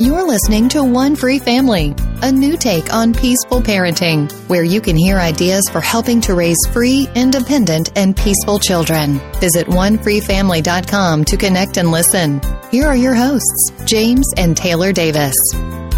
You're listening to One Free Family, a new take on peaceful parenting, where you can hear ideas for helping to raise free, independent, and peaceful children. Visit onefreefamily.com to connect and listen. Here are your hosts, James and Taylor Davis.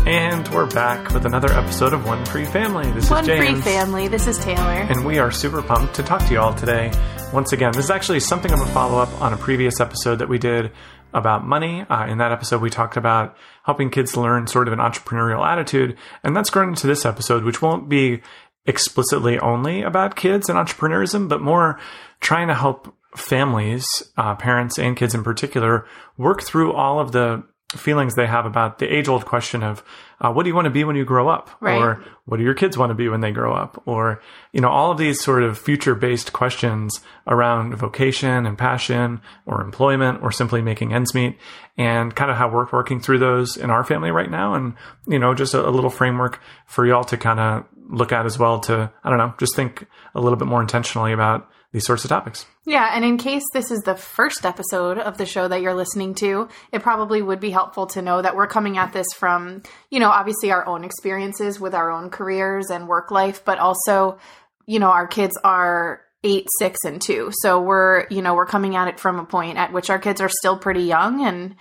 And we're back with another episode of One Free Family. This One is James. free family. This is Taylor. And we are super pumped to talk to you all today. Once again, this is actually something of a follow up on a previous episode that we did about money. Uh, in that episode, we talked about helping kids learn sort of an entrepreneurial attitude. And that's grown into this episode, which won't be explicitly only about kids and entrepreneurism, but more trying to help families, uh, parents and kids in particular, work through all of the feelings they have about the age old question of uh, what do you want to be when you grow up? Right. or what do your kids want to be when they grow up? Or you know all of these sort of future based questions around vocation and passion or employment or simply making ends meet and kind of how we're working through those in our family right now. And you know just a, a little framework for y'all to kind of look at as well to i don't know just think a little bit more intentionally about these sorts of topics Yeah, and in case this is the first episode of the show that you're listening to, it probably would be helpful to know that we're coming at this from, you know, obviously our own experiences with our own careers and work life, but also, you know, our kids are eight, six, and two. So we're, you know, we're coming at it from a point at which our kids are still pretty young. And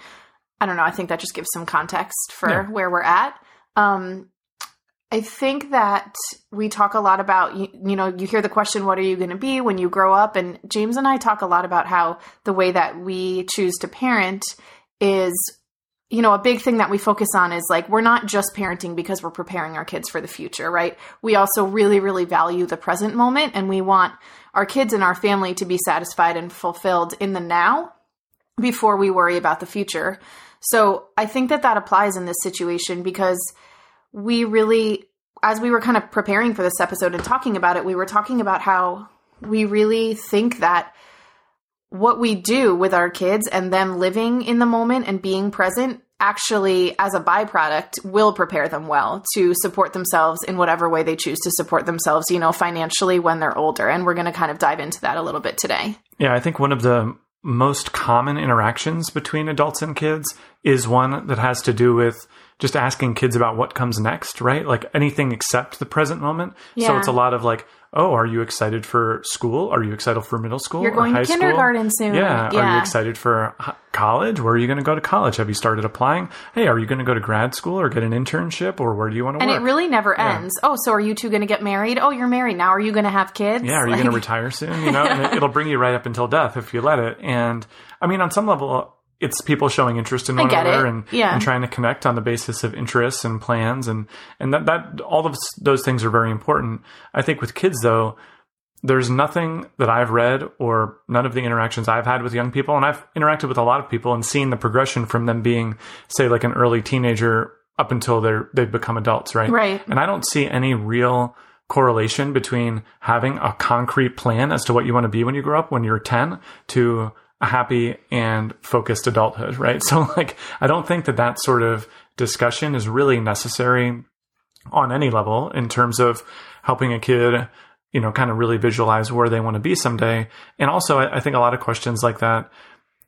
I don't know, I think that just gives some context for Yeah. where we're at. Um, I think that we talk a lot about you, you know you hear the question what are you going to be? when you grow up and James and I talk a lot about how the way that we choose to parent is you know a big thing that we focus on is like we're not just parenting because we're preparing our kids for the future right? We also really really value the present moment and we want our kids and our family to be satisfied and fulfilled in the now before we worry about the future. So I think that that applies in this situation because we really as we were kind of preparing for this episode and talking about it we were talking about how we really think that what we do with our kids and them living in the moment and being present actually as a byproduct will prepare them well to support themselves in whatever way they choose to support themselves you know financially when they're older. And we're going to kind of dive into that a little bit today. Yeah, I think one of the most common interactions between adults and kids is one that has to do with just asking kids about what comes next, right? Like anything except the present moment. So it's a lot of like, oh, are you excited for school? Are you excited for middle school? You're going to high school? kindergarten soon. Yeah. Are you excited for college? Where are you going to go to college? Have you started applying? Hey, are you going to go to grad school or get an internship or where do you want to and work? it really never ends oh so are you two going to get married oh you're married now are you going to have kids Yeah, are you Like- going to retire soon? You know, and it, it'll bring you right up until death if you let it. And I mean, on some level, it's people showing interest in one another and, Yeah. and trying to connect on the basis of interests and plans, and and that that all of those things are very important. I think with kids though, there's nothing that I've read or none of the interactions I've had with young people, and I've interacted with a lot of people and seen the progression from them being, say, like an early teenager up until they're they've become adults, right? Right. And I don't see any real correlation between having a concrete plan as to what you want to be when you grow up when you're 10 to a happy and focused adulthood, right? So like I don't think that that sort of discussion is really necessary on any level in terms of helping a kid, you know, kind of really visualize where they want to be someday. And also I, I think a lot of questions like that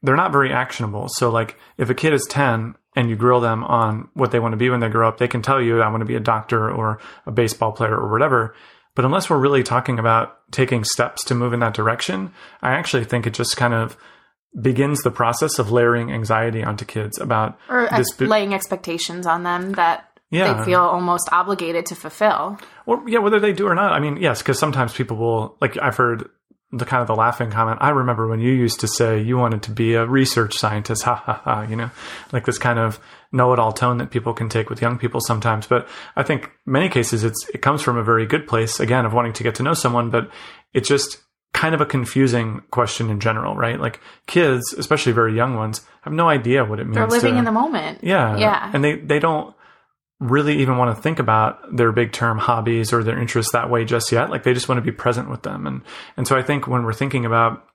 they're not very actionable. So like if a kid is 10 and you grill them on what they want to be when they grow up, they can tell you I want to be a doctor or a baseball player or whatever. But unless we're really talking about taking steps to move in that direction, I actually think it just kind of begins the process of layering anxiety onto kids about or this ex- laying expectations on them that Yeah. they feel almost obligated to fulfill. Or yeah, whether they do or not. I mean, yes, because sometimes people will like I've heard the kind of the laughing comment. I remember when you used to say you wanted to be a research scientist, ha ha ha. You know, like this kind of know-it-all tone that people can take with young people sometimes. But I think many cases it's it comes from a very good place again of wanting to get to know someone, but it just kind of a confusing question in general, right? Like kids, especially very young ones, have no idea what it means. They're living to, in the moment. yeah. Yeah. And they, they don't really even want to think about their big term hobbies or their interests that way just yet. Like they just want to be present with them. And, and so I think when we're thinking about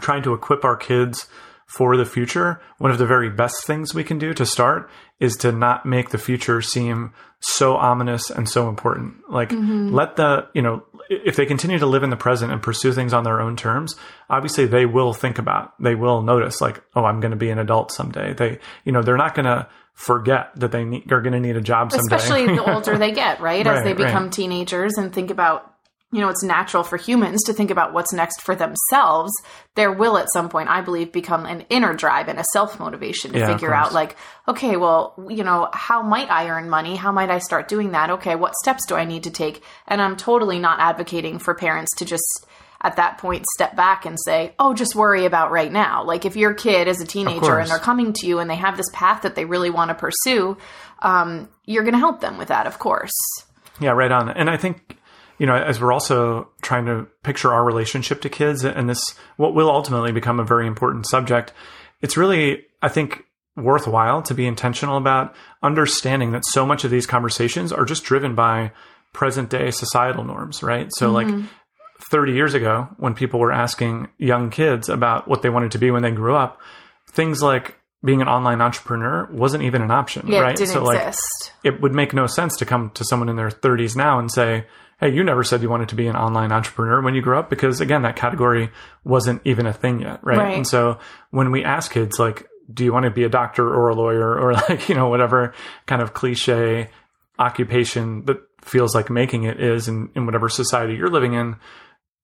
trying to equip our kids for the future, one of the very best things we can do to start is to not make the future seem so ominous and so important. Like mm-hmm. let the, you know, if they continue to live in the present and pursue things on their own terms, obviously they will think about, they will notice like, oh, I'm going to be an adult someday. They, you know, they're not going to forget that they need, are going to need a job someday. especially the older they get, right? As they become right. teenagers and think about, you know, it's natural for humans to think about what's next for themselves. There will at some point, I believe, become an inner drive and a self motivation to Yeah, figure out, like, okay, well, you know, how might I earn money? How might I start doing that? Okay, what steps do I need to take? And I'm totally not advocating for parents to just at that point step back and say, "Oh, just worry about right now." Like if your kid is a teenager and they're coming to you and they have this path that they really want to pursue, um, you're going to help them with that, of course. Yeah, right on. And I think, you know, as we're also trying to picture our relationship to kids and this, what will ultimately become a very important subject, it's really, I think, worthwhile to be intentional about understanding that so much of these conversations are just driven by present day societal norms, right? So, like, mm-hmm. 30 years ago, when people were asking young kids about what they wanted to be when they grew up, things like being an online entrepreneur wasn't even an option, Yeah, right? it didn't so, like, exist. it would make no sense to come to someone in their 30s now and say, Hey, you never said you wanted to be an online entrepreneur when you grew up because again, that category wasn't even a thing yet. Right. Right. And so when we ask kids, like, do you want to be a doctor or a lawyer or like, you know, whatever kind of cliche occupation that feels like making it is in, in whatever society you're living in,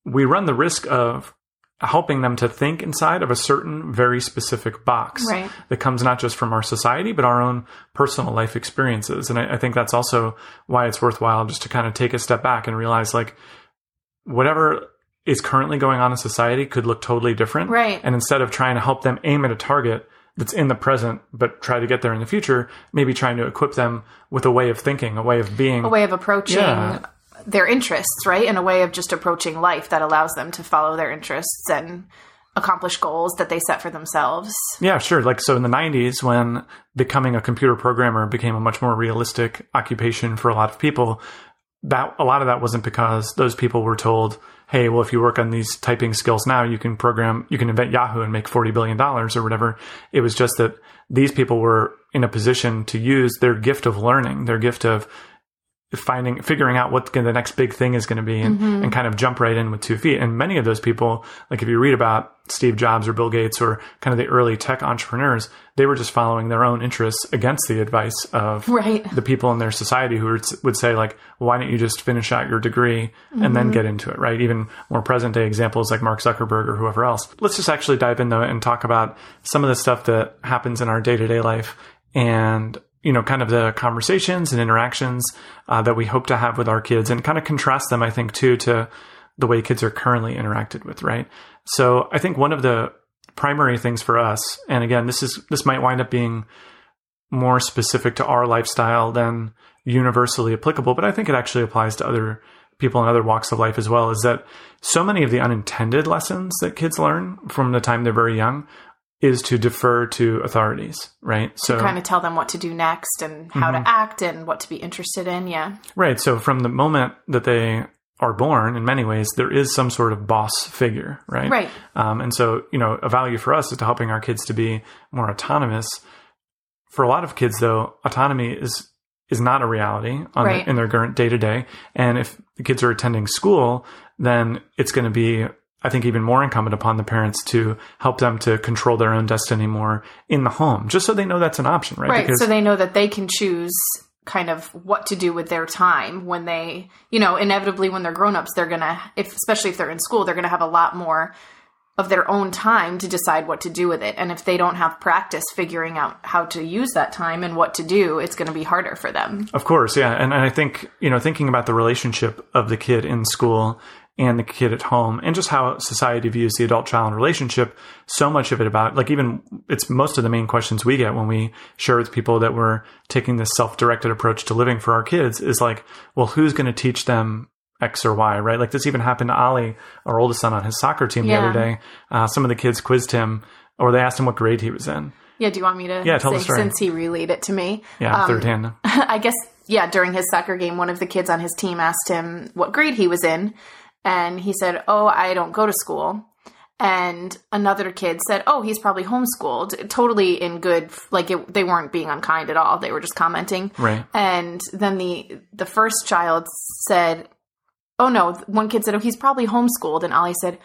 we run the risk of helping them to think inside of a certain very specific box Right. that comes not just from our society, but our own personal life experiences. And I, I think that's also why it's worthwhile just to kind of take a step back and realize like whatever is currently going on in society could look totally different. Right. And instead of trying to help them aim at a target that's in the present, but try to get there in the future, maybe trying to equip them with a way of thinking, a way of being. a way of approaching Yeah. Their interests, right? In a way of just approaching life that allows them to follow their interests and accomplish goals that they set for themselves. Yeah, sure. Like, so in the 90s, when becoming a computer programmer became a much more realistic occupation for a lot of people, that a lot of that wasn't because those people were told, hey, well, if you work on these typing skills now, you can program, you can invent Yahoo and make $40 billion or whatever. It was just that these people were in a position to use their gift of learning, their gift of finding figuring out what the next big thing is going to be and, mm-hmm. and kind of jump right in with two feet. And many of those people like if you read about steve jobs or bill gates or kind of the early tech entrepreneurs they were just following their own interests against the advice of Right. the people in their society who would, would say like why don't you just finish out your degree and then mm-hmm. get into it right? Even more present day examples like mark zuckerberg or whoever else. Let's just actually dive in though and talk about some of the stuff that happens in our day-to-day life and you know, kind of the conversations and interactions uh, that we hope to have with our kids and kind of contrast them, I think, too, to the way kids are currently interacted with, right? So I think one of the primary things for us, and again, this is, this might wind up being more specific to our lifestyle than universally applicable, but I think it actually applies to other people in other walks of life as well, is that so many of the unintended lessons that kids learn from the time they're very young is to defer to authorities, right? So Kind of tell them what to do next and how Mm-hmm. to act and what to be interested in. Yeah. Right. So from the moment that they are born, in many ways, there is some sort of boss figure, right? Right. Um, and so, you know, a value for us is to helping our kids to be more autonomous. For a lot of kids, though, autonomy is is not a reality on Right. the, in their current day to day. And if the kids are attending school, then it's going to be, I think, even more incumbent upon the parents to help them to control their own destiny more in the home, just so they know that's an option, right? Right. so they know that they can choose kind of what to do with their time when they, you know, inevitably when they're grown-ups, they're going to if especially if they're in school, they're going to have a lot more of their own time to decide what to do with it. And if they don't have practice figuring out how to use that time and what to do, it's going to be harder for them. Of course, yeah. And, and I think, you know, thinking about the relationship of the kid in school and the kid at home and just how society views the adult child relationship, so much of it about, like, even it's most of the main questions we get when we share with people that we're taking this self directed approach to living for our kids is like, well, who's going to teach them X or Y, right? Like this even happened to Ollie, our oldest son, on his soccer team the other day. Uh, some of the kids quizzed him or they asked him what grade he was in. Yeah, do you want me to Yeah, tell the story. since he relayed it to me? Yeah, Um, third hand. I guess yeah, during his soccer game, one of the kids on his team asked him what grade he was in, and he said, "Oh, I don't go to school." and another kid said, "Oh, he's probably homeschooled." Totally in good, like it, they weren't being unkind at all. They were just commenting. Right. And then the the first child said, "Oh no!" One kid said, "Oh, he's probably homeschooled," and Ollie said,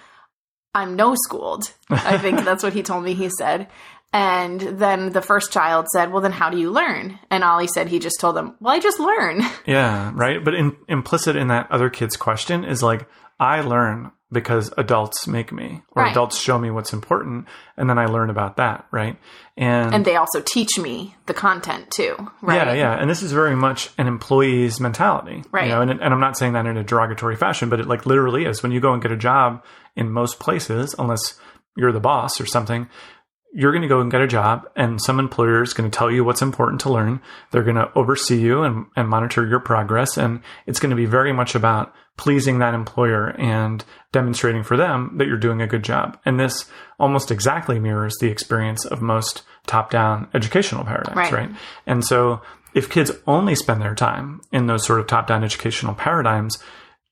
"I'm no schooled." I think that's what he told me. He said. And then the first child said, Well, then how do you learn? And Ollie said he just told them, Well, I just learn. Yeah, right. But in, implicit in that other kid's question is like, I learn because adults make me or Right. adults show me what's important and then I learn about that, right? And, And they also teach me the content too, right? yeah, yeah. And this is very much an employee's mentality. Right. You know, and, and I'm not saying that in a derogatory fashion, but it like literally is. When you go and get a job in most places, unless you're the boss or something, you're going to go and get a job and some employer is going to tell you what's important to learn. They're going to oversee you and, and monitor your progress. And it's going to be very much about pleasing that employer and demonstrating for them that you're doing a good job. And this almost exactly mirrors the experience of most top down educational paradigms, Right. right? And so if kids only spend their time in those sort of top down educational paradigms,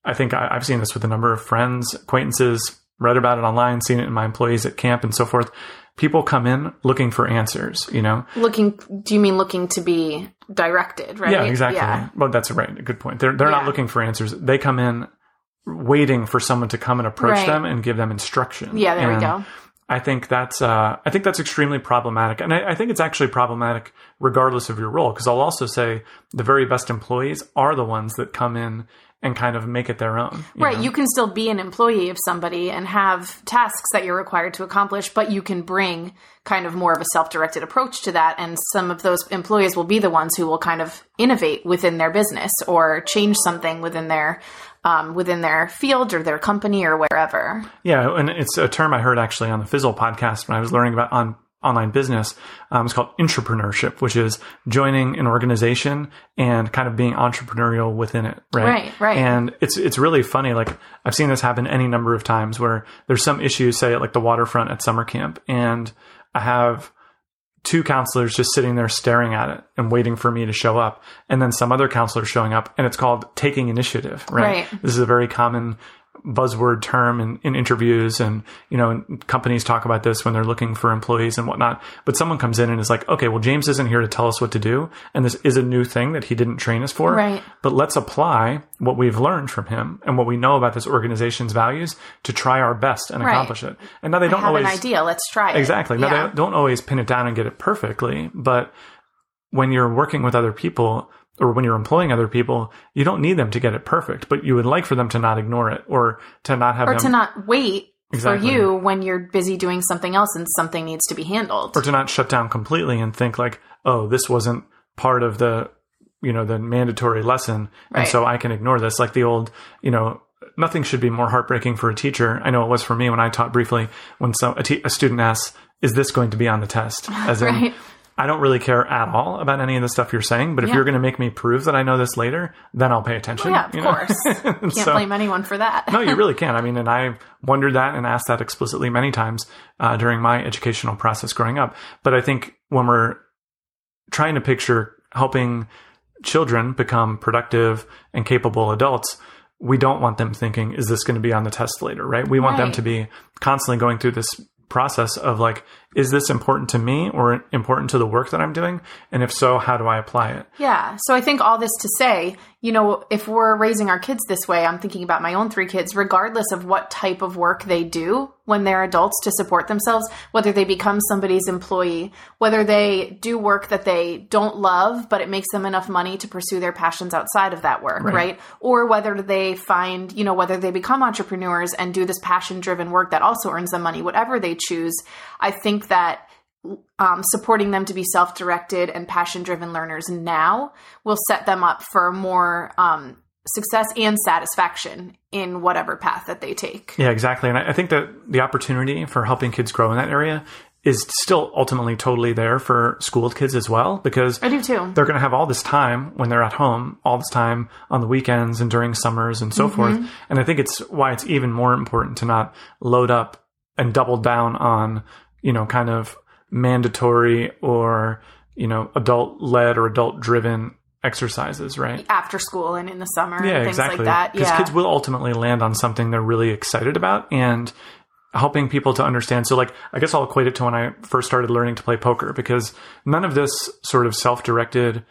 I think I, I've seen this with a number of friends, acquaintances, read about it online, seen it in my employees at camp and so forth. People come in looking for answers, you know? Looking, do you mean looking to be directed, right? Yeah, exactly. Yeah. Well, that's right. A good point. They're, they're not looking for answers. They come in waiting for someone to come and approach Right. them and give them instruction. Yeah, there we go. I think that's uh, I think that's extremely problematic, and I, I think it's actually problematic regardless of your role. Because I'll also say the very best employees are the ones that come in and kind of make it their own. you Right, know? you can still be an employee of somebody and have tasks that you're required to accomplish, but you can bring kind of more of a self-directed approach to that and some of those employees will be the ones who will kind of innovate within their business or change something within their um, within their field or their company or wherever. Yeah, and it's a term I heard actually on the Fizzle podcast when I was learning about on online business. Um, it's called intrapreneurship, which is joining an organization and kind of being entrepreneurial within it, right? Right, right. And it's it's really funny. Like I've seen this happen any number of times where there's some issues, say at like the waterfront at summer camp, and I have two counselors just sitting there staring at it and waiting for me to show up and then some other counselor showing up and it's called taking initiative right, Right. this is a very common buzzword term in, in interviews and you know companies talk about this when they're looking for employees and whatnot but someone comes in and is like okay well james isn't here to tell us what to do and this is a new thing that he didn't train us for Right. but let's apply what we've learned from him and what we know about this organization's values to try our best and Right. accomplish it and now they don't have always an idea, let's try it. Exactly. Now Yeah. they don't always pin it down and get it perfectly, but when you're working with other people or when you're employing other people, you don't need them to get it perfect, but you would like for them to not ignore it or to not have or them to not wait Exactly. for you when you're busy doing something else and something needs to be handled. or to not shut down completely and think like, oh, this wasn't part of the, you know, the mandatory lesson. And Right. so I can ignore this. Like the old, you know, nothing should be more heartbreaking for a teacher. I know it was for me when I taught briefly when some, a, student asks, is this going to be on the test? As in, Right. I don't really care at all about any of the stuff you're saying, but if Yeah. you're going to make me prove that I know this later, then I'll pay attention. yeah, of you know? course. Can't So- blame anyone for that. no, you really can't. I mean, and I wondered that and asked that explicitly many times uh, during my educational process growing up. But I think when we're trying to picture helping children become productive and capable adults, we don't want them thinking, is this going to be on the test later, right? We want them to be constantly going through this process of like, is this important to me or important to the work that I'm doing? And if so, how do I apply it? Yeah. So I think all this to say, you know, if we're raising our kids this way, I'm thinking about my own three kids, regardless of what type of work they do when they're adults to support themselves, whether they become somebody's employee, whether they do work that they don't love, but it makes them enough money to pursue their passions outside of that work, right? Or whether they find, you know, whether they become entrepreneurs and do this passion driven work that also earns them money, whatever they choose, I think that um, supporting them to be self-directed and passion-driven learners now will set them up for more um, success and satisfaction in whatever path that they take. Yeah, exactly. And I I think that the opportunity for helping kids grow in that area is still ultimately totally there for schooled kids as well, because I do too. they're going to have all this time when they're at home, all this time on the weekends and during summers and so forth. And I think it's why it's even more important to not load up and double down on, you know, kind of mandatory or, you know, adult led or adult driven exercises, right? After school and in the summer Yeah, and things exactly. like that. Because Yeah. kids will ultimately land on something they're really excited about. And helping people to understand. So, like, I guess I'll equate it to when I first started learning to play poker because none of this sort of self directed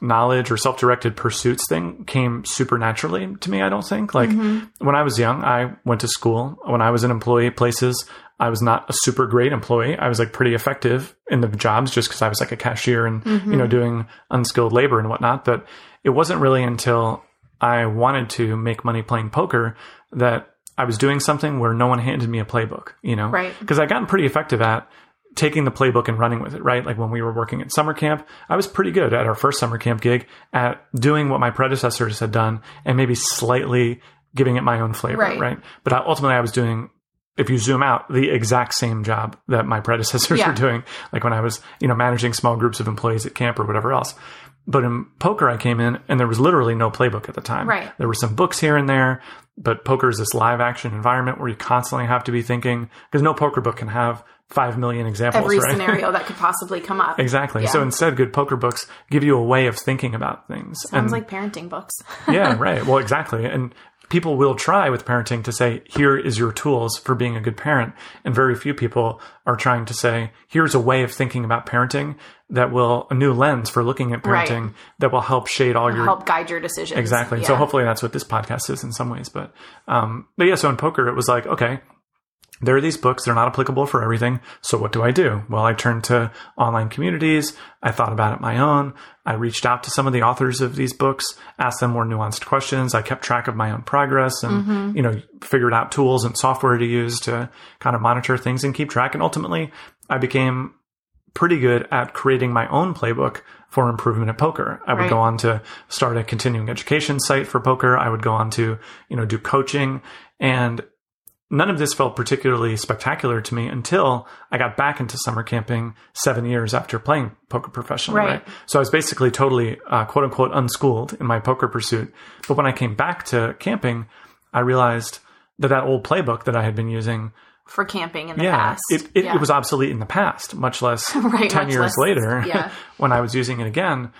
knowledge or self directed pursuits thing came supernaturally to me, I don't think. Like, mm-hmm. when I was young, I went to school. When I was in employee places, I was not a super great employee. I was like pretty effective in the jobs just because I was like a cashier and, you know, mm-hmm. doing unskilled labor and whatnot. But it wasn't really until I wanted to make money playing poker that I was doing something where no one handed me a playbook, you know? Right. Because I'd gotten pretty effective at taking the playbook and running with it, right? Like when we were working at summer camp, I was pretty good at our first summer camp gig at doing what my predecessors had done and maybe slightly giving it my own flavor, Right. right? But I, ultimately, I was doing, if you zoom out, the exact same job that my predecessors Yeah. were doing, like when I was, you know, managing small groups of employees at camp or whatever else. But in poker, I came in and there was literally no playbook at the time. Right. There were some books here and there, but poker is this live action environment where you constantly have to be thinking because no poker book can have five million examples. Every right? scenario that could possibly come up. exactly. Yeah. So instead, good poker books give you a way of thinking about things. Sounds and like parenting books. yeah, right. Well, exactly. And people will try with parenting to say, here is your tools for being a good parent. And very few people are trying to say, here's a way of thinking about parenting that will, a new lens for looking at Right. parenting that will help shade all your Help guide your decisions. Exactly. So hopefully that's what this podcast is in some ways. But um, but yeah, so in poker it was like, okay, there are these books, they're not applicable for everything. So what do I do? Well, I turned to online communities. I thought about it my own. I reached out to some of the authors of these books, asked them more nuanced questions. I kept track of my own progress and, mm-hmm. you know, figured out tools and software to use to kind of monitor things and keep track. And ultimately I became pretty good at creating my own playbook for improvement at poker. I would Right. go on to start a continuing education site for poker. I would go on to, you know, do coaching and none of this felt particularly spectacular to me until I got back into summer camping seven years after playing poker professionally. Right. Right. So I was basically totally, uh, quote unquote, unschooled in my poker pursuit. But when I came back to camping, I realized that that old playbook that I had been using for camping in the yeah, past. It, it, Yeah. it was obsolete in the past, much less Right, 10 much years less- later yeah. when I was using it again.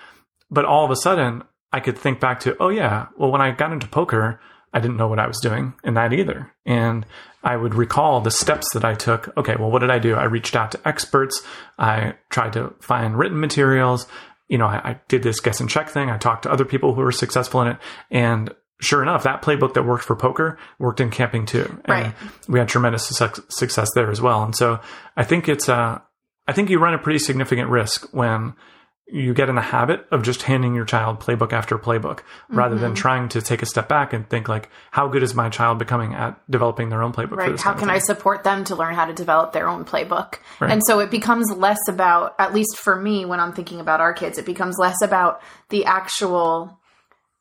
But all of a sudden, I could think back to, oh, yeah, well, when I got into poker, I didn't know what I was doing in that either. And I would recall the steps that I took. Okay, well, what did I do? I reached out to experts. I tried to find written materials. You know, I, I did this guess and check thing. I talked to other people who were successful in it. And sure enough, that playbook that worked for poker worked in camping too. And Right. we had tremendous success, success there as well. And so I think it's, uh, I think you run a pretty significant risk when you get in the habit of just handing your child playbook after playbook rather Mm-hmm. than trying to take a step back and think like, how good is my child becoming at developing their own playbook? Right. How can I support them to learn how to develop their own playbook? Right. And so it becomes less about, at least for me, when I'm thinking about our kids, it becomes less about the actual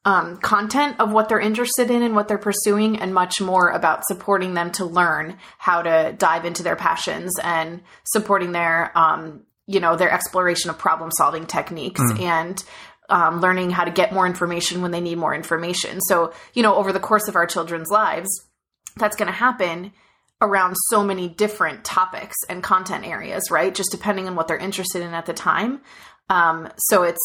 um, content of what they're interested in and what they're pursuing, and much more about supporting them to learn how to dive into their passions and supporting their, um, you know, their exploration of problem solving techniques and um, learning how to get more information when they need more information. So, you know, over the course of our children's lives, that's going to happen around so many different topics and content areas, right? Just depending on what they're interested in at the time. Um, so it's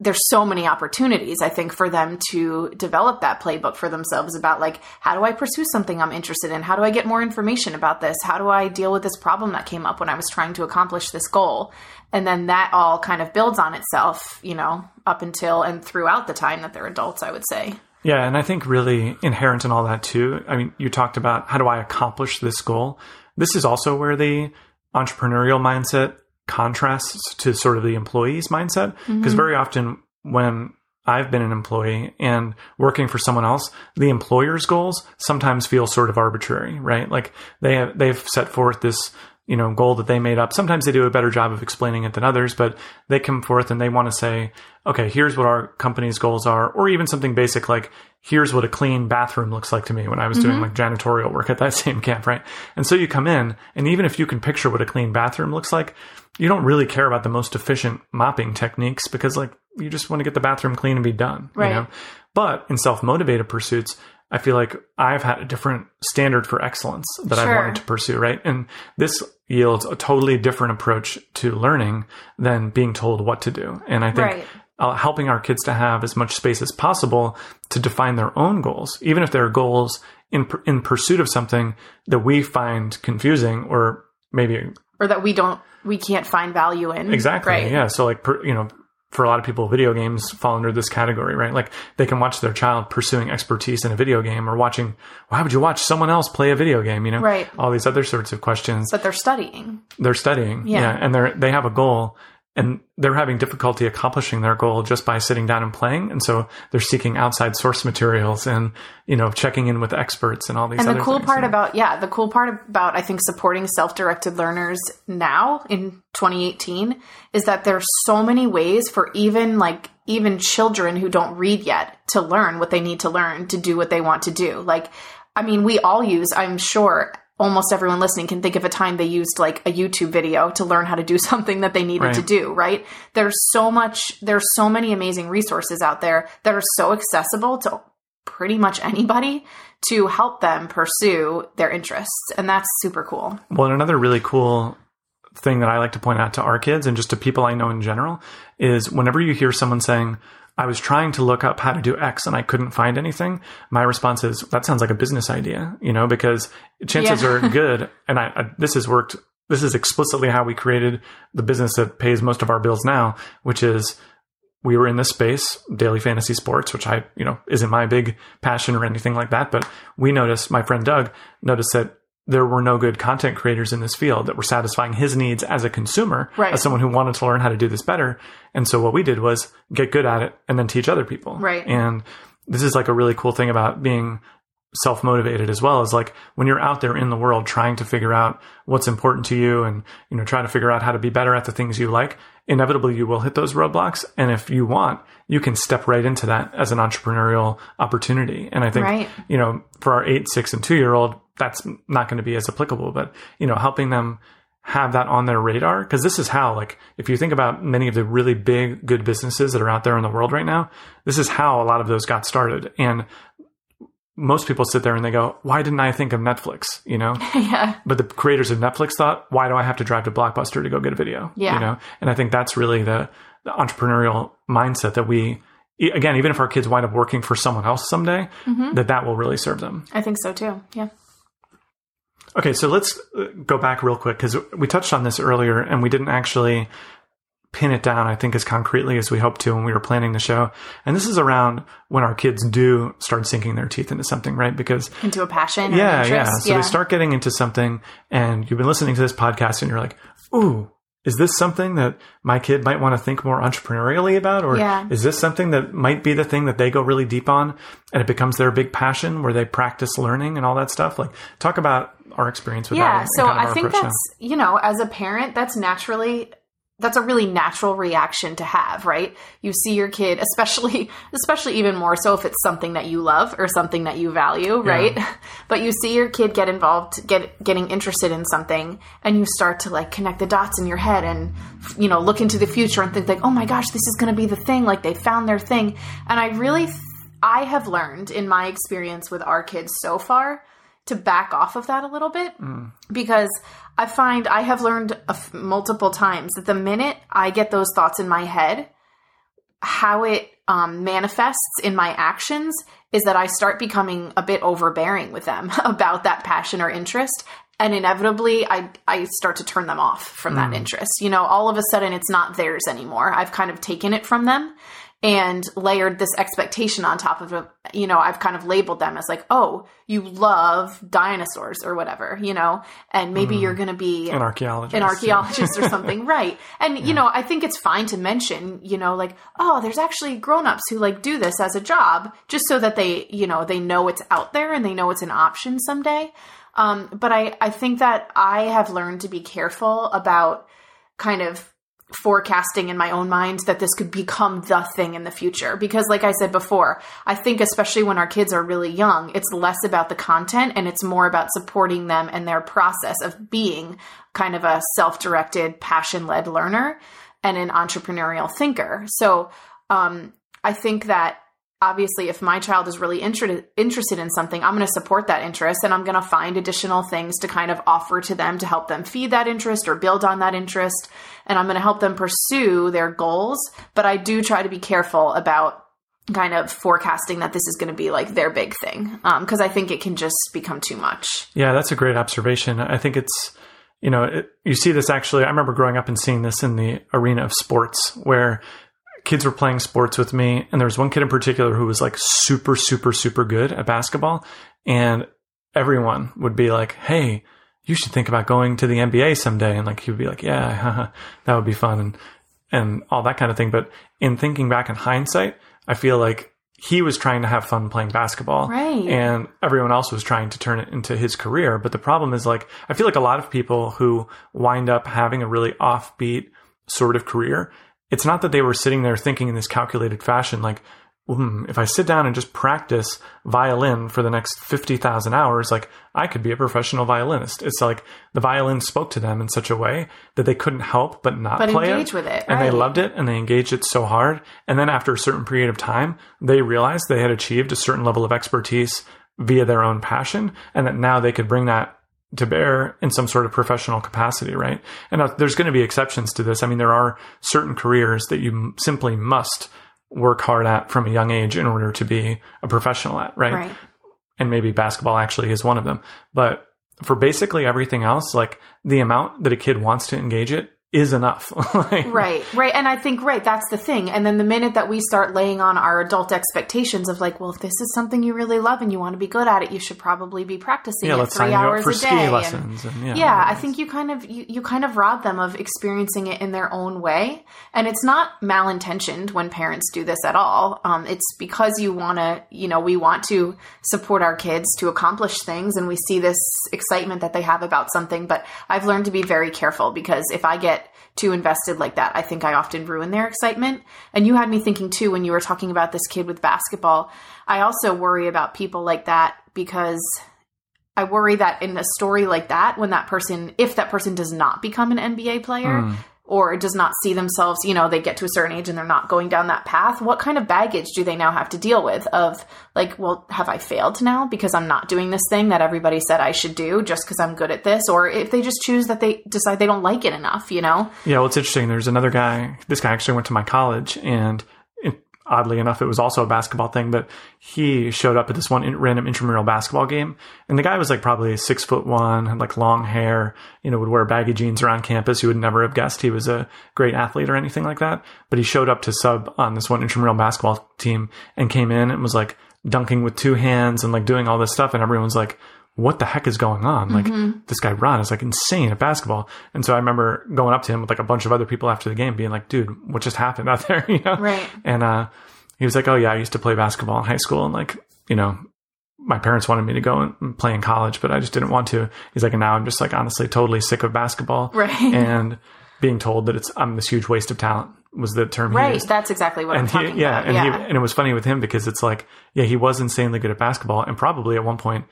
there's so many opportunities, I think, for them to develop that playbook for themselves about like how do I pursue something I'm interested in? How do I get more information about this? How do I deal with this problem that came up when I was trying to accomplish this goal? And then that all kind of builds on itself, you know, up until and throughout the time that they're adults, I would say. Yeah, and I think really inherent in all that too. I mean, you talked about how do I accomplish this goal? This is also where the entrepreneurial mindset contrasts to sort of the employee's mindset because mm-hmm. very often when I've been an employee and working for someone else, the employer's goals sometimes feel sort of arbitrary, right? Like they have, they've set forth this, you know, goal that they made up. Sometimes they do a better job of explaining it than others, but they come forth and they want to say, okay, here's what our company's goals are, or even something basic like, here's what a clean bathroom looks like to me when I was doing mm-hmm. like janitorial work at that same camp, right? And so you come in, and even if you can picture what a clean bathroom looks like, you don't really care about the most efficient mopping techniques because like you just want to get the bathroom clean and be done. Right. You know? But in self motivated pursuits, I feel like I've had a different standard for excellence that I wanted to pursue, right? And this yields a totally different approach to learning than being told what to do. And I think Right. uh, helping our kids to have as much space as possible to define their own goals, even if they're goals in in pursuit of something that we find confusing or maybe or that we don't we can't find value in. Exactly. Right. Yeah. So like, per, you know, for a lot of people, video games fall under this category, right? Like they can watch their child pursuing expertise in a video game or watching, why would you watch someone else play a video game? You know, Right. all these other sorts of questions. But they're studying. they're studying. Yeah. And they're, they have a goal and they're having difficulty accomplishing their goal just by sitting down and playing. And so they're seeking outside source materials and, you know, checking in with experts and all these And the cool things, part you know? about yeah, the cool part about I think supporting self-directed learners now in 2018 is that there's so many ways for even like even children who don't read yet to learn what they need to learn to do what they want to do. Like I mean, we all use, I'm sure almost everyone listening can think of a time they used like a YouTube video to learn how to do something that they needed Right. to do, right? There's so much there's so many amazing resources out there that are so accessible to pretty much anybody to help them pursue their interests. And that's super cool. Well, and another really cool thing that I like to point out to our kids and just to people I know in general is whenever you hear someone saying, I was trying to look up how to do X and I couldn't find anything, my response is, that sounds like a business idea, you know, because chances Yeah. are good. And I, I, this has worked. This is explicitly how we created the business that pays most of our bills now, which is we were in this space, daily fantasy sports, which I, you know, isn't my big passion or anything like that. But we noticed, my friend Doug noticed that there were no good content creators in this field that were satisfying his needs as a consumer, Right. as someone who wanted to learn how to do this better. And so what we did was get good at it and then teach other people. Right. And this is like a really cool thing about being self motivated as well is like when you're out there in the world trying to figure out what's important to you and you know trying to figure out how to be better at the things you like inevitably you will hit those roadblocks and if you want you can step right into that as an entrepreneurial opportunity and i think Right. you know for our 8 6 and 2 year old that's not going to be as applicable but you know helping them have that on their radar because this is how like if you think about many of the really big good businesses that are out there in the world right now this is how a lot of those got started and most people sit there and they go why didn't i think of netflix you know yeah. but the creators of netflix thought why do i have to drive to blockbuster to go get a video Yeah. you know and i think that's really the, the entrepreneurial mindset that we again even if our kids wind up working for someone else someday Mm-hmm. that that will really serve them I think so too. Yeah. Okay, so let's uh, go back real quick because we touched on this earlier and we didn't actually pin it down, I think, as concretely as we hoped to when we were planning the show. And this is around when our kids do start sinking their teeth into something, right? Because Into a passion. yeah, yeah. So they start getting into something and you've been listening to this podcast and you're like, ooh, is this something that my kid might want to think more entrepreneurially about? Or Yeah. is this something that might be the thing that they go really deep on and it becomes their big passion where they practice learning and all that stuff? Like, talk about our experience with that. yeah so i think that's you know as a parent that's naturally that's a really natural reaction to have right? You see your kid especially especially even more so if it's something that you love or something that you value right? But you see your kid get involved get getting interested in something and you start to like connect the dots in your head and you know look into the future and think like oh my gosh this is going to be the thing like they found their thing. And i really I have learned in my experience with our kids so far to back off of that a little bit because I find I have learned a f- multiple times that the minute I get those thoughts in my head, how it um, manifests in my actions is that I start becoming a bit overbearing with them about that passion or interest. And inevitably, I, I start to turn them off from that interest. You know, all of a sudden, it's not theirs anymore. I've kind of taken it from them and layered this expectation on top of it. You know, I've kind of labeled them as like, oh, you love dinosaurs or whatever, you know, and maybe you're going to be An archaeologist. an archaeologist or something, right? And you know, I think it's fine to mention, you know, like, oh, there's actually grown-ups who like do this as a job just so that they, you know, they know it's out there and they know it's an option someday. Um, but I, I think that I have learned to be careful about kind of forecasting in my own mind that this could become the thing in the future. Because like i said before i think especially when our kids are really young it's less about the content and it's more about supporting them and their process of being kind of a self-directed passion-led learner and an entrepreneurial thinker. So um, i think that obviously if my child is really interested interested in something i'm going to support that interest and i'm going to find additional things to kind of offer to them to help them feed that interest or build on that interest and i'm going to help them pursue their goals but i do try to be careful about kind of forecasting that this is going to be like their big thing because um, i think it can just become too much. Yeah that's a great observation. I think it's you know it, you see this actually i remember growing up and seeing this in the arena of sports where kids were playing sports with me, and there was one kid in particular who was like super, super, super good at basketball, and everyone would be like, "Hey, you should think about going to the NBA someday," and like he would be like, "Yeah, that would be fun," and and all that kind of thing. But in thinking back in hindsight, I feel like he was trying to have fun playing basketball. Right. And everyone else was trying to turn it into his career. But the problem is like, I feel like a lot of people who wind up having a really offbeat sort of career it's not that they were sitting there thinking in this calculated fashion, like, hmm, if I sit down and just practice violin for the next 50,000 hours, like I could be a professional violinist. It's like the violin spoke to them in such a way that they couldn't help but not but play engage with it. And right. they loved it and they engaged it so hard. And then after a certain period of time, they realized they had achieved a certain level of expertise via their own passion and that now they could bring that to bear in some sort of professional capacity, right? And there's going to be exceptions to this. I mean, there are certain careers that you simply must work hard at from a young age in order to be a professional at, right? right. And maybe basketball actually is one of them. But for basically everything else, like the amount that a kid wants to engage it is enough. like, right, right. And I think, right, that's the thing. And then the minute that we start laying on our adult expectations of like, well, if this is something you really love and you want to be good at it, you should probably be practicing yeah, it three hours you up for a ski day. lessons. And, And, yeah, yeah, I think you kind of you, you kind of rob them of experiencing it in their own way. And it's not malintentioned when parents do this at all. Um, it's because you want to, you know, we want to support our kids to accomplish things and we see this excitement that they have about something. But I've learned to be very careful because if I get too invested like that, I think I often ruin their excitement. And you had me thinking too when you were talking about this kid with basketball. I also worry about people like that because I worry that in a story like that, when that person, if that person does not become an NBA player, Mm. Or does not see themselves, you know, they get to a certain age and they're not going down that path, what kind of baggage do they now have to deal with of like, well, have I failed now because I'm not doing this thing that everybody said I should do just because I'm good at this? Or if they just choose that they decide they don't like it enough, you know? Yeah, well, it's interesting. There's another guy. This guy actually went to my college, and oddly enough, it was also a basketball thing. But he showed up at this one in, random intramural basketball game, and the guy was like probably six foot one, had like long hair. You know, would wear baggy jeans around campus. You would never have guessed he was a great athlete or anything like that. But he showed up to sub on this one intramural basketball team and came in and was like dunking with two hands and like doing all this stuff, and everyone's like what the heck is going on? Like this guy Ron is like insane at basketball. And so I remember going up to him with like a bunch of other people after the game being like, dude, what just happened out there? you know? Right. And uh he was like, Oh yeah, I used to play basketball in high school and like, you know, my parents wanted me to go and play in college, but I just didn't want to. He's like, and now I'm just like honestly totally sick of basketball. Right. And being told that it's I'm this huge waste of talent was the term he Right. used That's exactly what I'm he, talking yeah, about. and yeah. he, and it was funny with him because it's like, yeah, he was insanely good at basketball, and probably at one point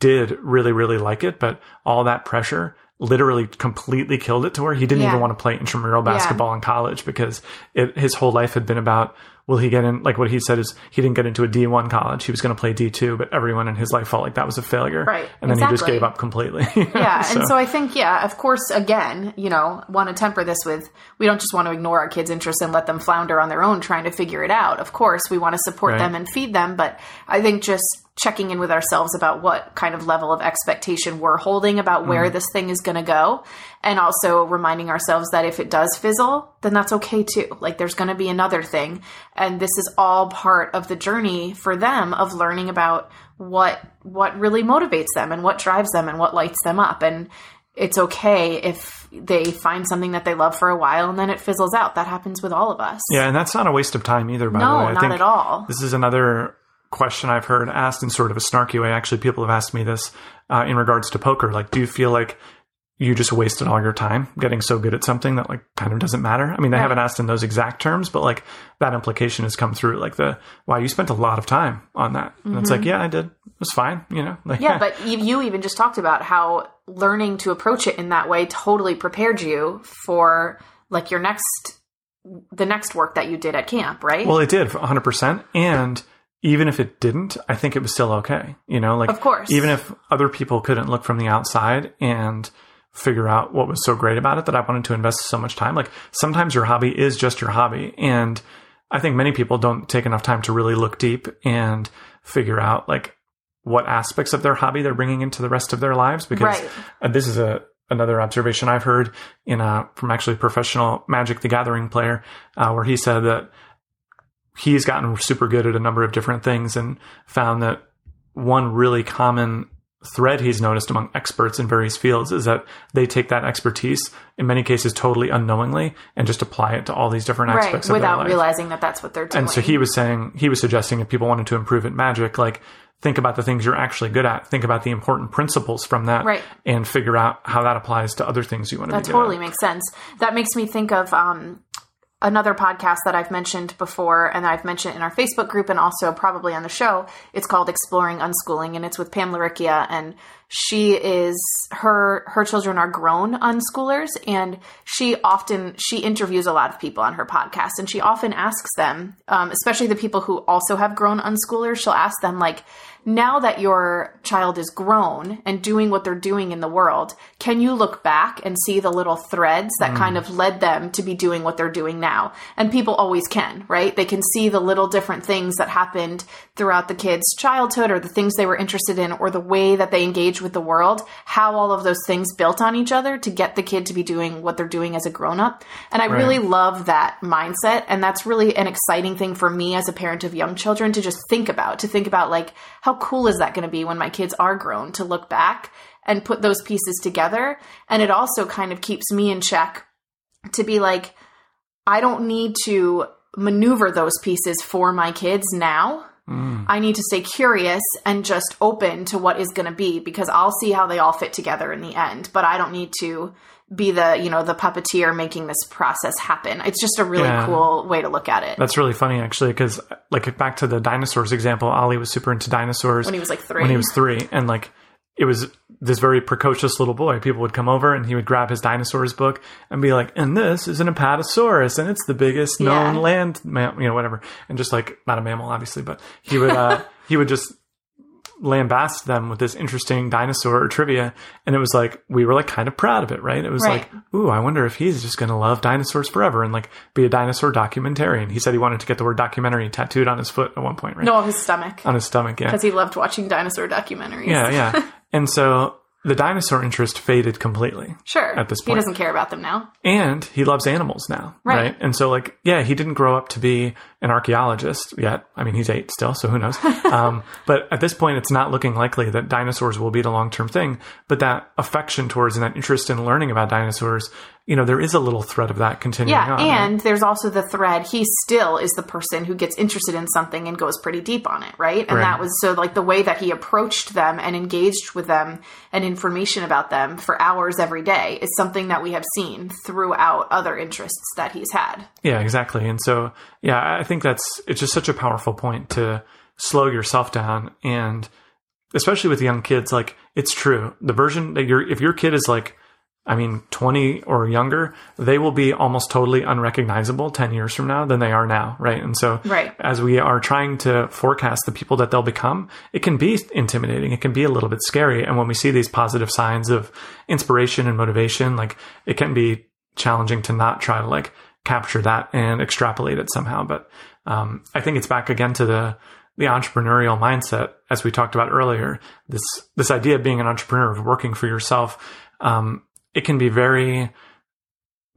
did really, really like it, but all that pressure literally completely killed it to where he didn't Yeah. even want to play intramural basketball in college because it, his whole life had been about will he get in like what he said is he didn't get into a D1 college he was going to play D2 but everyone in his life felt like that was a failure Right. and then he just gave up completely yeah and so i think yeah of course again you know want to temper this with we don't just want to ignore our kids interests and let them flounder on their own trying to figure it out of course we want to support Right. them and feed them but i think just checking in with ourselves about what kind of level of expectation we're holding about where Mm-hmm. this thing is going to go and also reminding ourselves that if it does fizzle then that's okay too. Like there's going to be another thing and this is all part of the journey for them of learning about what what really motivates them and what drives them and what lights them up. And it's okay if they find something that they love for a while and then it fizzles out. That happens with all of us. Yeah and that's not a waste of time either by the no way. I not think at all. This is another question I've heard asked in sort of a snarky way. Actually, people have asked me this uh, in regards to poker. Like, do you feel like you just wasted all your time getting so good at something that like kind of doesn't matter? I mean, they Right. haven't asked in those exact terms, but like that implication has come through. Like the wow, you spent a lot of time on that. And it's like, yeah, I did. It was fine. You know, like Mm-hmm. yeah but you, you even just talked about how learning to approach it in that way totally prepared you for like your next the next work that you did at camp right Well, it did 100%. And even if it didn't, I think it was still okay. You know, like Of course. even if other people couldn't look from the outside and figure out what was so great about it that I wanted to invest so much time. Like sometimes your hobby is just your hobby. And I think many people don't take enough time to really look deep and figure out like what aspects of their hobby they're bringing into the rest of their lives because Right. this is a another observation I've heard in a from actually a professional Magic the Gathering player uh, where he said that he's gotten super good at a number of different things and found that one really common thread he's noticed among experts in various fields is that they take that expertise in many cases totally unknowingly and just apply it to all these different right aspects of their without realizing that that's what they're doing And so he was saying, he was suggesting if people wanted to improve at magic, like think about the things you're actually good at, think about the important principles from that, Right. and figure out how that applies to other things you want to do. that totally at. makes sense that makes me think of um, another podcast that i've mentioned before and i've mentioned in our facebook group and also probably on the show. It's called exploring unschooling and it's with pam laricchia and she is her her children are grown unschoolers and she often she interviews a lot of people on her podcast and she often asks them um, especially the people who also have grown unschoolers she'll ask them like now that your child is grown and doing what they're doing in the world, can you look back and see the little threads that kind mm. of led them to be doing what they're doing now? And people always can, right? They can see the little different things that happened throughout the kid's childhood or the things they were interested in or the way that they engage with the world, how all of those things built on each other to get the kid to be doing what they're doing as a grown up. And I Right. really love that mindset. And that's really an exciting thing for me as a parent of young children to just think about, to think about like, how cool is that going to be when my kids are grown to look back and put those pieces together. And it also kind of keeps me in check to be like, I don't need to maneuver those pieces for my kids now. Mm. I need to stay curious and just open to what is going to be because I'll see how they all fit together in the end. But I don't need to be the you know the puppeteer making this process happen. It's just a really Yeah. cool way to look at it. That's really funny, actually, because like back to the dinosaurs example, Ollie was super into dinosaurs when he was like three. when he was three, and like it was this very precocious little boy. People would come over and he would grab his dinosaurs book and be like, "And this is an apatosaurus, and it's the biggest known Yeah. land, you know, whatever." And just like not a mammal, obviously, but he would uh, he would just lambast them with this interesting dinosaur trivia. And it was like we were like kind of proud of it right? It was Right. like ooh i wonder if he's just going to love dinosaurs forever and like be a dinosaur documentarian. He said he wanted to get the word documentary tattooed on his foot at one point right? No, on his stomach. On his stomach yeah. Because he loved watching dinosaur documentaries. yeah yeah. And so the dinosaur interest faded completely sure. At this point. he doesn't care about them now. and he loves animals now right. Right. and so like yeah he didn't grow up to be an archaeologist yet i mean he's eight still so who knows um, but at this point it's not looking likely that dinosaurs will be the long-term thing but that affection towards and that interest in learning about dinosaurs you know there is a little thread of that continuing Yeah, on right? and there's also the thread. He still is the person who gets interested in something and goes pretty deep on it, right? And Right. that was so like the way that he approached them and engaged with them and information about them for hours every day is something that we have seen throughout other interests that he's had. Yeah, exactly. And so, yeah, I think that's it's just such a powerful point to slow yourself down and especially with young kids like it's true. The version that your if your kid is like I mean 20 or younger, they will be almost totally unrecognizable 10 years from now than they are now, right? And so Right. as we are trying to forecast the people that they'll become, it can be intimidating. It can be a little bit scary. And when we see these positive signs of inspiration and motivation, like it can be challenging to not try to like capture that and extrapolate it somehow. But um, I think it's back again to the the entrepreneurial mindset, as we talked about earlier. This this idea of being an entrepreneur, of working for yourself, um, it can be very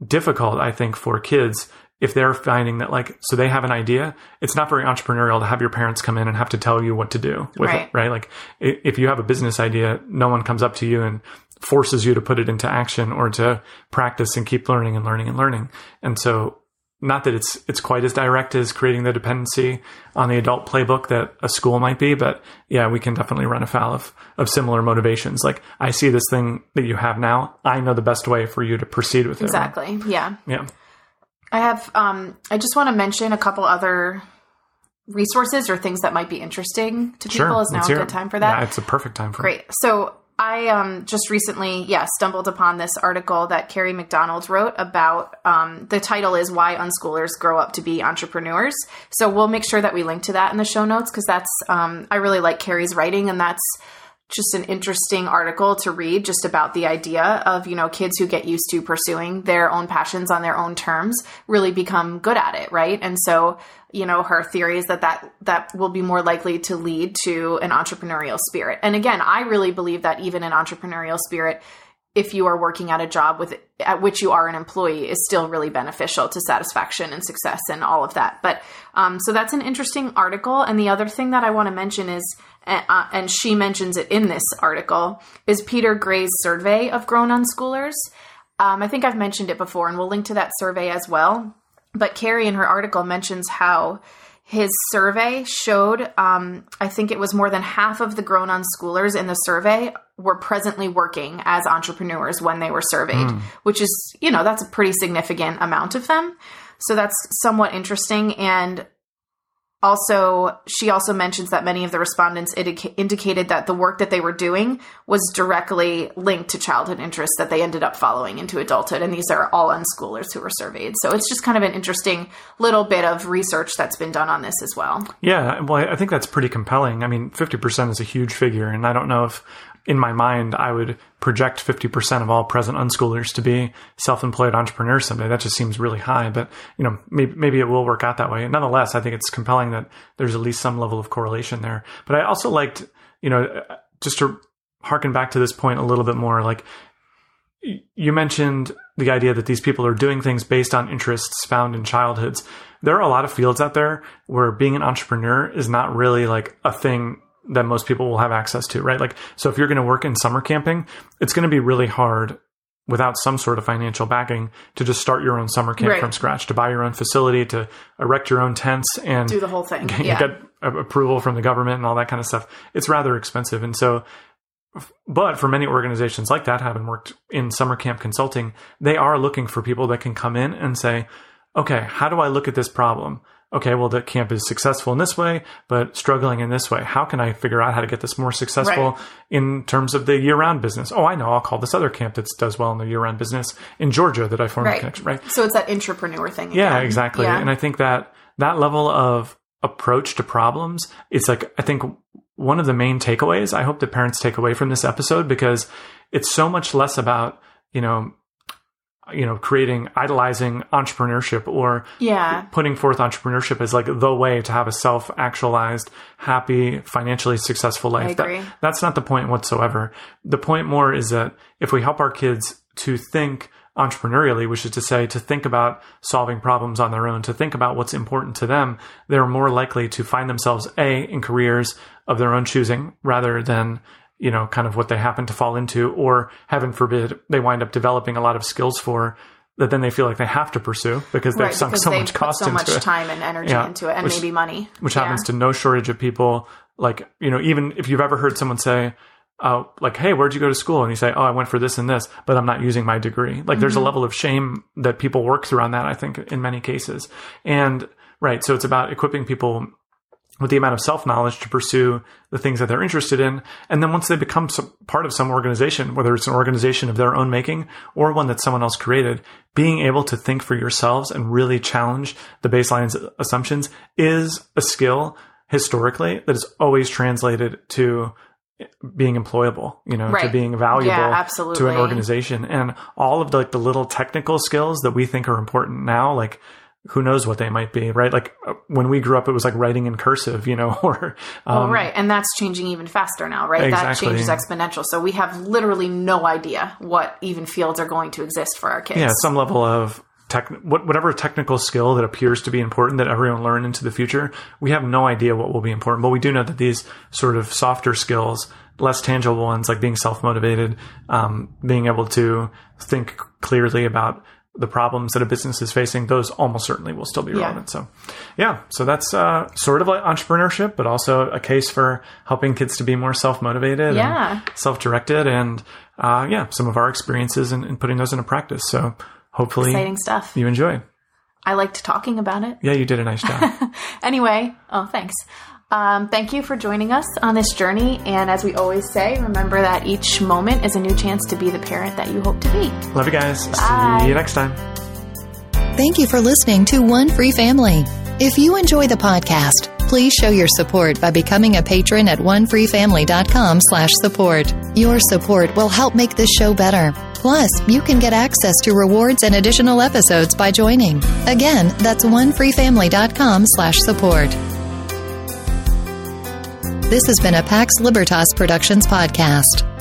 difficult, I think, for kids if they're finding that like so they have an idea. It's not very entrepreneurial to have your parents come in and have to tell you what to do with Right. it right. like if you have a business idea no one comes up to you and forces you to put it into action or to practice and keep learning and learning and learning. And so not that it's it's quite as direct as creating the dependency on the adult playbook that a school might be, but yeah, we can definitely run afoul of of similar motivations. Like I see this thing that you have now, I know the best way for you to proceed with it. right? Exactly. Yeah. Yeah. I have um I just want to mention a couple other resources or things that might be interesting to people. Sure. Is now Let's a good time for that? Yeah, it's a perfect time for it. Great. So I um, just recently, yeah, stumbled upon this article that Kerry McDonald wrote about. Um, the title is "Why Unschoolers Grow Up to Be Entrepreneurs." So we'll make sure that we link to that in the show notes because that's um, I really like Kerry's writing, and that's just an interesting article to read just about the idea of you know kids who get used to pursuing their own passions on their own terms really become good at it right and so you know her theory is that that that will be more likely to lead to an entrepreneurial spirit and again i really believe that even an entrepreneurial spirit if you are working at a job with at which you are an employee is still really beneficial to satisfaction and success and all of that but um, so that's an interesting article and the other thing that i want to mention is uh, and she mentions it in this article, is Peter Gray's survey of grown unschoolers. Um, I think I've mentioned it before, and we'll link to that survey as well. But Kerry in her article mentions how his survey showed, um, I think it was more than half of the grown unschoolers in the survey were presently working as entrepreneurs when they were surveyed, mm. which is, you know, that's a pretty significant amount of them. So that's somewhat interesting. And also she also mentions that many of the respondents indica- indicated that the work that they were doing was directly linked to childhood interests that they ended up following into adulthood and these are all unschoolers who were surveyed. So it's just kind of an interesting little bit of research that's been done on this as well. Yeah well i think that's pretty compelling. I mean 50% is a huge figure and i don't know if in my mind, I would project 50% of all present unschoolers to be self-employed entrepreneurs someday. That just seems really high, but you know, maybe, maybe it will work out that way. Nonetheless, I think it's compelling that there's at least some level of correlation there. But I also liked, you know, just to harken back to this point a little bit more, like you mentioned the idea that these people are doing things based on interests found in childhoods. There are a lot of fields out there where being an entrepreneur is not really like a thing that most people will have access to, right? Like, so if you're going to work in summer camping, it's going to be really hard without some sort of financial backing to just start your own summer camp right. from scratch, to buy your own facility, to erect your own tents and do the whole thing. Yeah. Get approval from the government and all that kind of stuff. It's rather expensive. And so, but for many organizations like that, having worked in summer camp consulting, they are looking for people that can come in and say, okay, how do I look at this problem? Okay, well, the camp is successful in this way, but struggling in this way. How can I figure out how to get this more successful right. in terms of the year round business? Oh, I know. I'll call this other camp that does well in the year round business in Georgia that I formed right. a connection, right? So it's that entrepreneur thing. Again. Yeah, exactly. Yeah. And I think that that level of approach to problems, it's like, I think one of the main takeaways I hope that parents take away from this episode because it's so much less about, you know, you know, creating idolizing entrepreneurship or yeah. putting forth entrepreneurship as like the way to have a self actualized, happy, financially successful life. That, that's not the point whatsoever. The point more is that if we help our kids to think entrepreneurially, which is to say to think about solving problems on their own, to think about what's important to them, they're more likely to find themselves A, in careers of their own choosing rather than you know, kind of what they happen to fall into, or heaven forbid, they wind up developing a lot of skills for that then they feel like they have to pursue because they've right, sunk because so much cost so into much it. time and energy yeah. into it and which, maybe money. Which yeah. happens to no shortage of people. Like, you know, even if you've ever heard someone say, uh, like, hey, where'd you go to school? And you say, oh, I went for this and this, but I'm not using my degree. Like, mm-hmm. there's a mm-hmm. level of shame that people work through on that, I think, in many cases. And, right, so it's about equipping people with the amount of self knowledge to pursue the things that they're interested in. And then once they become some, part of some organization, whether it's an organization of their own making or one that someone else created, being able to think for yourselves and really challenge the baseline assumptions is a skill historically that is always translated to being employable, you know, right. to being valuable yeah, to an organization. And all of the, like the little technical skills that we think are important now, like who knows what they might be, right? Like uh, when we grew up, it was like writing in cursive, you know, or. Um, well, right. And that's changing even faster now, right? Exactly. That changes exponential. So we have literally no idea what even fields are going to exist for our kids. Yeah, some level of tech, whatever technical skill that appears to be important that everyone learn into the future, we have no idea what will be important. But we do know that these sort of softer skills, less tangible ones like being self motivated, um, being able to think clearly about the problems that a business is facing, those almost certainly will still be relevant. Yeah. So, yeah, so that's uh, sort of like entrepreneurship, but also a case for helping kids to be more self motivated, yeah. self directed, and uh, yeah, some of our experiences in, putting those into practice. So, hopefully, exciting stuff. You enjoy. I liked talking about it. Yeah, you did a nice job. anyway, oh, thanks. Um, thank you for joining us on this journey. And as we always say, remember that each moment is a new chance to be the parent that you hope to be. Love you guys. Bye. See you next time. Thank you for listening to One Free Family. If you enjoy the podcast, please show your support by becoming a patron at onefreefamily.com slash support. Your support will help make this show better. Plus, you can get access to rewards and additional episodes by joining. Again, that's onefreefamily.com slash support. This has been a Pax Libertas Productions podcast.